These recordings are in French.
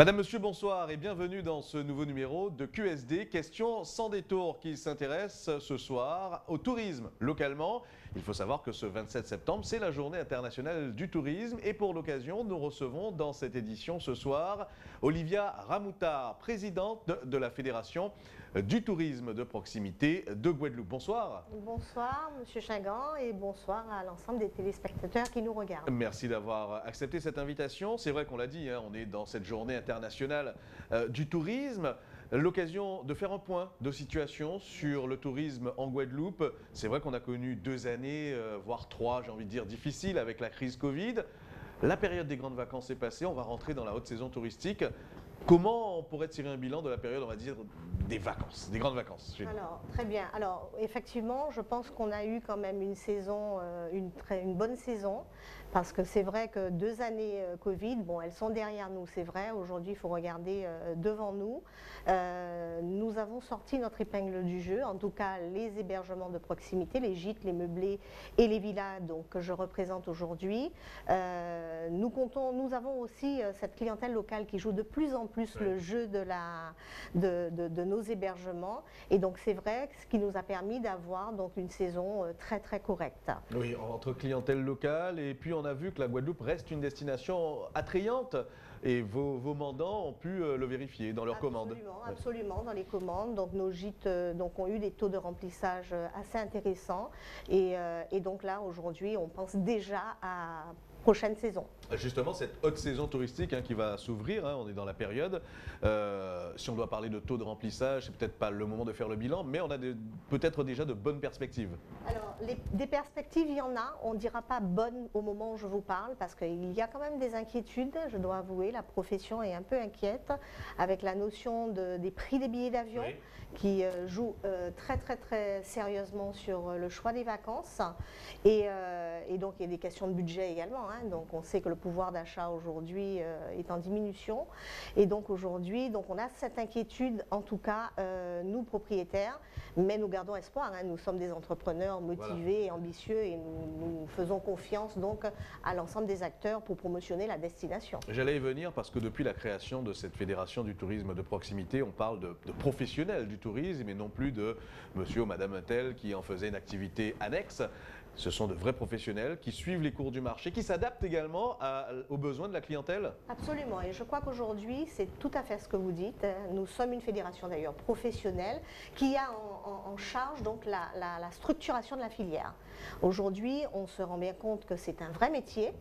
Madame, Monsieur, bonsoir et bienvenue dans ce nouveau numéro de QSD, question sans détour qui s'intéresse ce soir au tourisme localement. Il faut savoir que ce 27 septembre, c'est la journée internationale du tourisme et pour l'occasion, nous recevons dans cette édition ce soir Olivia Ramoutard, présidente de la Fédération du tourisme de proximité de Guadeloupe. Bonsoir. Bonsoir Monsieur Chingan et bonsoir à l'ensemble des téléspectateurs qui nous regardent. Merci d'avoir accepté cette invitation. C'est vrai qu'on l'a dit, hein, on est dans cette journée internationale euh, du tourisme. L'occasion de faire un point de situation sur le tourisme en Guadeloupe. C'est vrai qu'on a connu deux années, euh, voire trois, j'ai envie de dire, difficiles avec la crise Covid. La période des grandes vacances est passée, on va rentrer dans la haute saison touristique. Comment on pourrait tirer un bilan de la période, on va dire, des vacances, des grandes vacances Alors, très bien. Alors, effectivement, je pense qu'on a eu quand même une saison, euh, une, très, une bonne saison. Parce que c'est vrai que deux années euh, Covid, bon, elles sont derrière nous, c'est vrai. Aujourd'hui, il faut regarder euh, devant nous. Nous avons sorti notre épingle du jeu, en tout cas les hébergements de proximité, les gîtes, les meublés et les villas donc, que je représente aujourd'hui. nous, comptons, nous avons aussi cette clientèle locale qui joue de plus en plus le jeu de, la, de, de, nos hébergements. Et donc, c'est vrai, ce qui nous a permis d'avoir donc une saison très, très correcte. Oui, entre clientèle locale et puis on a vu que la Guadeloupe reste une destination attrayante et vos, mandants ont pu euh, le vérifier dans leurs commandes. Absolument, dans les commandes. Donc nos gîtes euh, donc, ont eu des taux de remplissage euh, assez intéressants. Et, et donc là, aujourd'hui, on pense déjà à prochaine saison. Justement, cette haute saison touristique hein, qui va s'ouvrir, hein, on est dans la période. Euh, si on doit parler de taux de remplissage, c'est peut-être pas le moment de faire le bilan, mais on a peut-être déjà de bonnes perspectives. Alors, des perspectives, il y en a. On ne dira pas bonnes au moment où je vous parle, parce qu'il y a quand même des inquiétudes, je dois avouer. La profession est un peu inquiète avec la notion des prix des billets d'avion qui euh, joue euh, très très très sérieusement sur le choix des vacances. Et, et donc, il y a des questions de budget également. Hein. Donc on sait que le pouvoir d'achat aujourd'hui euh, est en diminution. Et donc aujourd'hui, donc on a cette inquiétude, en tout cas, euh, nous propriétaires, mais nous gardons espoir. Hein. Nous sommes des entrepreneurs motivés et ambitieux et nous, faisons confiance donc à l'ensemble des acteurs pour promotionner la destination. J'allais y venir parce que depuis la création de cette fédération du tourisme de proximité, on parle de, de professionnels du tourisme et non plus de monsieur ou madame un tel qui en faisait une activité annexe. Ce sont de vrais professionnels qui suivent les cours du marché, qui s'adaptent également aux besoins de la clientèle Absolument. Et je crois qu'aujourd'hui, c'est tout à fait ce que vous dites. Nous sommes une fédération d'ailleurs professionnelle qui a en, charge donc la, structuration de la filière. Aujourd'hui, on se rend bien compte que c'est un vrai métier.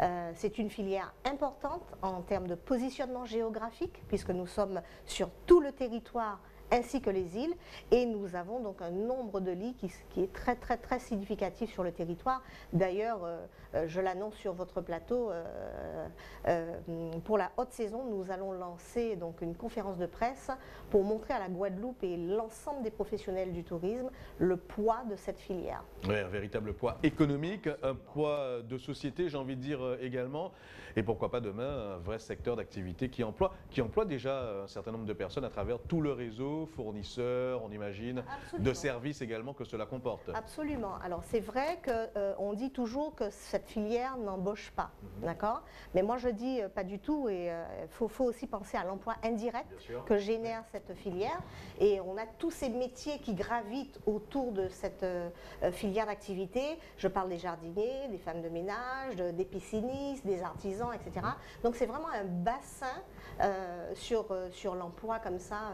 Euh, c'est une filière importante en termes de positionnement géographique, puisque nous sommes sur tout le territoire ainsi que les îles. Et nous avons donc un nombre de lits qui, est très très très significatif sur le territoire. D'ailleurs, euh, euh, je l'annonce sur votre plateau, euh, pour la haute saison, nous allons lancer donc une conférence de presse pour montrer à la Guadeloupe et l'ensemble des professionnels du tourisme le poids de cette filière. Un véritable poids économique, un poids de société, j'ai envie de dire également, et pourquoi pas demain, un vrai secteur d'activité qui emploie, qui emploie déjà un certain nombre de personnes à travers tout le réseau fournisseurs, on imagine, de services également que cela comporte. Absolument. Alors c'est vrai qu'on euh, dit toujours que cette filière n'embauche pas, mhm. d'accord? Mais moi je dis euh, pas du tout et il euh, faut, faut, aussi penser à l'emploi indirect que génère cette filière et on a tous ces métiers qui gravitent autour de cette filière d'activité. Je parle des jardiniers, des femmes de ménage, des piscinistes, des artisans, etc. Donc c'est vraiment un bassin sur, sur l'emploi comme ça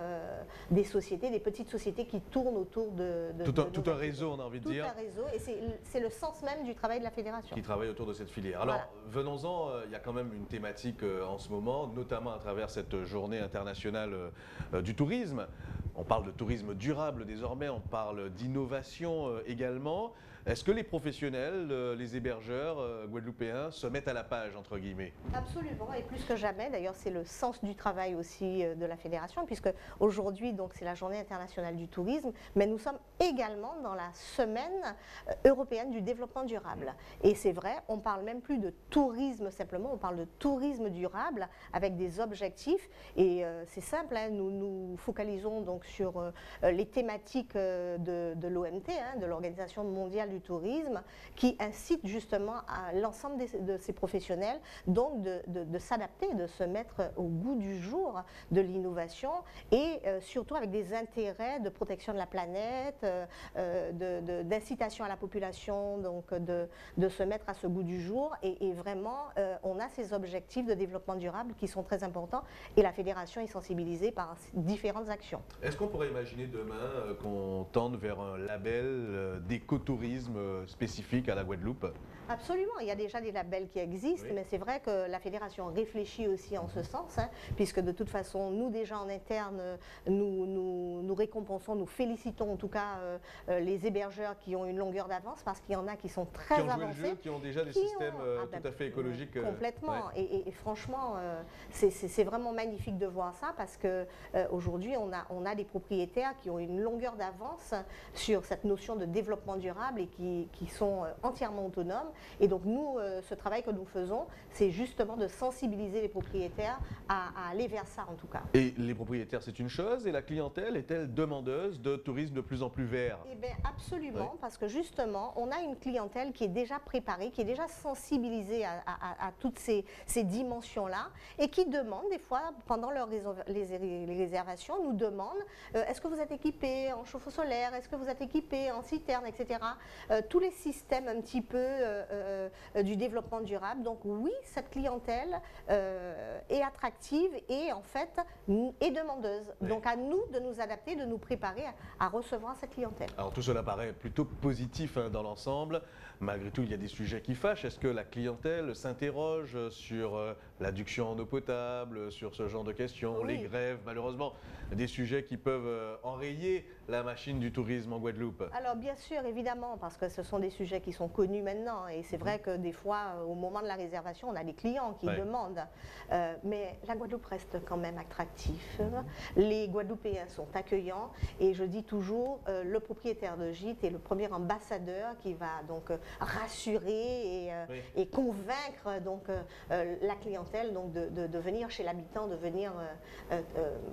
des sociétés, des petites sociétés qui tournent autour de... tout, un, réseau, on a envie de dire. Tout un réseau, et c'est le sens même du travail de la fédération. Qui travaille autour de cette filière. Alors, venons-en, euh, il y a quand même une thématique euh, en ce moment, notamment à travers cette journée internationale euh, du tourisme. On parle de tourisme durable désormais, on parle d'innovation également. Est-ce que les professionnels, euh, les hébergeurs euh, guadeloupéens se mettent à la page, entre guillemets? Absolument, et plus que jamais. D'ailleurs, c'est le sens du travail aussi euh, de la fédération, puisque aujourd'hui, c'est la journée internationale du tourisme, mais nous sommes également dans la semaine européenne du développement durable. Et c'est vrai, on parle même plus de tourisme simplement, on parle de tourisme durable avec des objectifs. Et c'est simple, hein, nous nous focalisons donc sur les thématiques de, l'OMT, hein, de l'Organisation mondiale du tourisme qui incite justement à l'ensemble de ces professionnels donc de, s'adapter, de se mettre au goût du jour de l'innovation et euh, surtout avec des intérêts de protection de la planète, euh, d'incitation à la population donc de, se mettre à ce goût du jour et, vraiment on a ces objectifs de développement durable qui sont très importants et la fédération est sensibilisée par différentes actions. Est-ce qu'on pourrait imaginer demain qu'on tende vers un label d'écotourisme? Spécifique à la Guadeloupe Absolument, il y a déjà des labels qui existent, mais c'est vrai que la fédération réfléchit aussi en ce sens, hein, puisque de toute façon, nous déjà en interne, nous, nous, récompensons, nous félicitons en tout cas euh, euh, les hébergeurs qui ont une longueur d'avance, parce qu'il y en a qui sont très qui avancés. qui ont déjà des systèmes euh, ah, tout à fait écologiques. Complètement, et, franchement, c'est vraiment magnifique de voir ça, parce qu'aujourd'hui, on a, on a des propriétaires qui ont une longueur d'avance sur cette notion de développement durable et qui, qui sont entièrement autonomes. Et donc nous, euh, ce travail que nous faisons, c'est justement de sensibiliser les propriétaires à, aller vers ça en tout cas. Et les propriétaires, c'est une chose, et la clientèle est-elle demandeuse de tourisme de plus en plus vert? Eh bien absolument, parce que justement, on a une clientèle qui est déjà préparée, qui est déjà sensibilisée à, toutes ces, dimensions-là, et qui demande des fois, pendant leur les, réservations, nous demande euh, est-ce que vous êtes équipé en chauffe-eau solaire, est-ce que vous êtes équipé en citerne, etc. Euh, tous les systèmes un petit peu euh, euh, du développement durable. Donc oui, cette clientèle euh, est attractive et en fait est demandeuse. Donc à nous de nous adapter, de nous préparer à, recevoir cette clientèle. Alors tout cela paraît plutôt positif hein, dans l'ensemble. Malgré tout, il y a des sujets qui fâchent. Est-ce que la clientèle s'interroge sur l'adduction en eau potable, sur ce genre de questions, les grèves, malheureusement, des sujets qui peuvent enrayer la machine du tourisme en Guadeloupe? Alors bien sûr, évidemment, parce que ce sont des sujets qui sont connus maintenant et c'est vrai que des fois, euh, au moment de la réservation, on a des clients qui demandent. Euh, mais la Guadeloupe reste quand même attractive. Les Guadeloupéens sont accueillants et je dis toujours, euh, le propriétaire de gîte est le premier ambassadeur qui va donc rassurer et, convaincre donc la clientèle donc de, venir chez l'habitant, de venir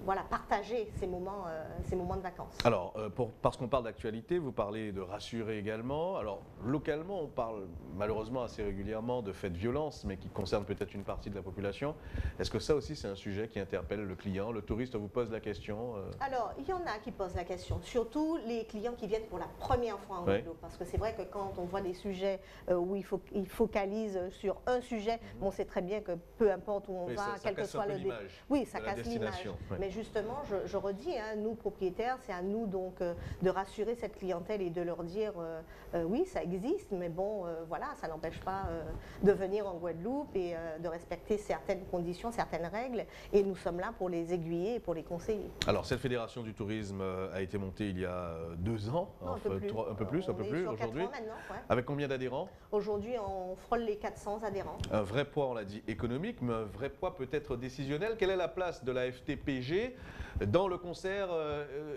voilà partager ces moments, ces moments de vacances. Alors, pour, parce qu'on parle d'actualité, vous parlez de rassurer également. Alors, localement, on parle malheureusement assez régulièrement de faits de violence, mais qui concernent peut-être une partie de la population. Est-ce que ça aussi, c'est un sujet qui interpelle le client Le touriste vous pose la question euh? Alors, il y en a qui posent la question, surtout les clients qui viennent pour la première fois en Guadeloupe. Parce que c'est vrai que quand on voit des sujets euh, où il, faut, il focalise sur un sujet, mhm. on sait très bien que peu importe où on va, quel que soit le Oui, ça casse l'image. Mais justement, je, redis, hein, nous propriétaires, c'est à nous donc euh, de rassurer cette clientèle et de leur dire oui, ça existe, mais bon, voilà, ça n'empêche pas euh, de venir en Guadeloupe et euh, de respecter certaines conditions, certaines règles. Et nous sommes là pour les aiguiller et pour les conseiller. Alors, cette fédération du tourisme euh, a été montée il y a deux ans, un, peu plus. un, peu plus, un peu plus, aujourd'hui. Avec combien d'adhérents? Aujourd'hui, on frôle les 400 adhérents. Un vrai poids, on l'a dit, économique, mais un vrai poids peut-être décisionnel. Quelle est la place de la FTPG dans le concert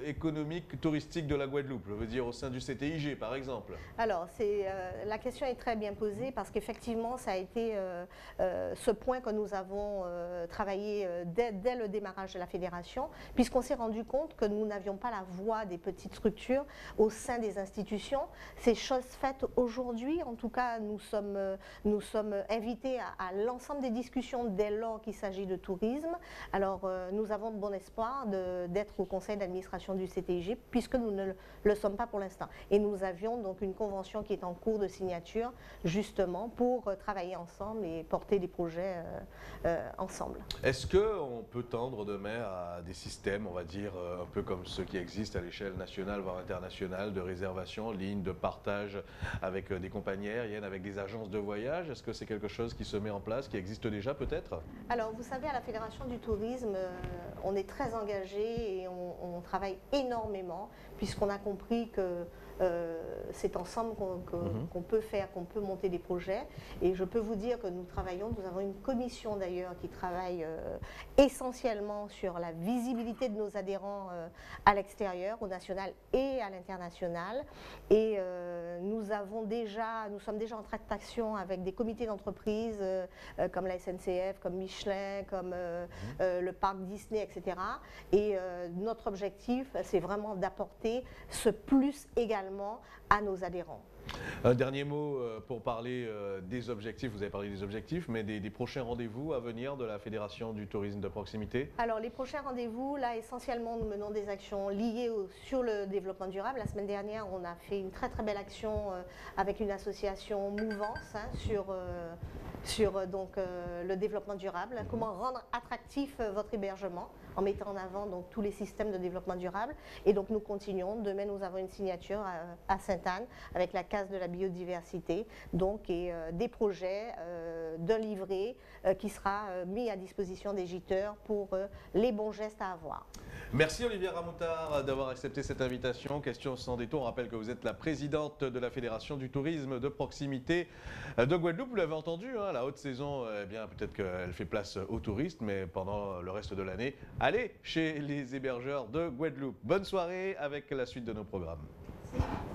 économique touristique de la Guadeloupe? Je veux dire au sein du CTIG, par exemple. Alors, c'est la question est très bien posée parce qu'effectivement, ça a été euh, euh, ce point que nous avons euh, travaillé dès, le démarrage de la fédération, puisqu'on s'est rendu compte que nous n'avions pas la voix des petites structures au sein des institutions. C'est chose faite aujourd'hui. En tout cas, nous sommes, nous sommes invités à, l'ensemble des discussions dès lors qu'il s'agit de tourisme. Alors, nous avons de bon espoir d'être au conseil d'administration du CTIG, puisque nous ne le sommes pas pour l'instant. Et nous avions donc une convention qui est en cours de signature justement pour euh, travailler ensemble et porter des projets euh, euh, ensemble. Est-ce qu'on peut tendre demain à des systèmes, on va dire, un peu comme ceux qui existent à l'échelle nationale, voire internationale, de réservation, ligne de partage avec des compagnies aériennes, avec des agences de voyage? Est-ce que c'est quelque chose qui se met en place, qui existe déjà peut-être? Alors, vous savez, à la Fédération du tourisme, on est très engagé et on travaille énormément, puisqu'on a compris que euh, c'est ensemble mhm. qu'on peut faire, qu'on peut monter des projets. Et je peux vous dire que nous travaillons, nous avons une commission d'ailleurs qui travaille euh, essentiellement sur la visibilité de nos adhérents euh, à l'extérieur, au national et à l'international. Et nous avons déjà, nous sommes déjà en tractation avec des comités d'entreprise comme la SNCF, comme Michelin, comme mhm. le parc Disney, etc. Et notre objectif, c'est vraiment d'apporter ce plus également à nos adhérents. Un dernier mot euh, pour parler euh, des objectifs, vous avez parlé des objectifs, mais des, prochains rendez-vous à venir de la Fédération du tourisme de proximité? Alors les prochains rendez-vous, là essentiellement nous menons des actions liées sur le développement durable. La semaine dernière on a fait une très très belle action euh, avec une association Mouvance hein, sur, sur donc, le développement durable, mhm. comment rendre attractif votre hébergement en mettant en avant donc, tous les systèmes de développement durable. Et donc nous continuons. Demain, nous avons une signature à, Sainte-Anne avec la case de la biodiversité, donc et euh, des projets euh, d'un livret euh, qui sera mis à disposition des giteurs pour les bons gestes à avoir. Merci Olivier Ramoutard d'avoir accepté cette invitation. Question sans détour, on rappelle que vous êtes la présidente de la Fédération du tourisme de proximité de Guadeloupe. Vous l'avez entendu, hein, la haute saison, eh bien peut-être qu'elle fait place aux touristes, mais pendant le reste de l'année, allez chez les hébergeurs de Guadeloupe. Bonne soirée avec la suite de nos programmes.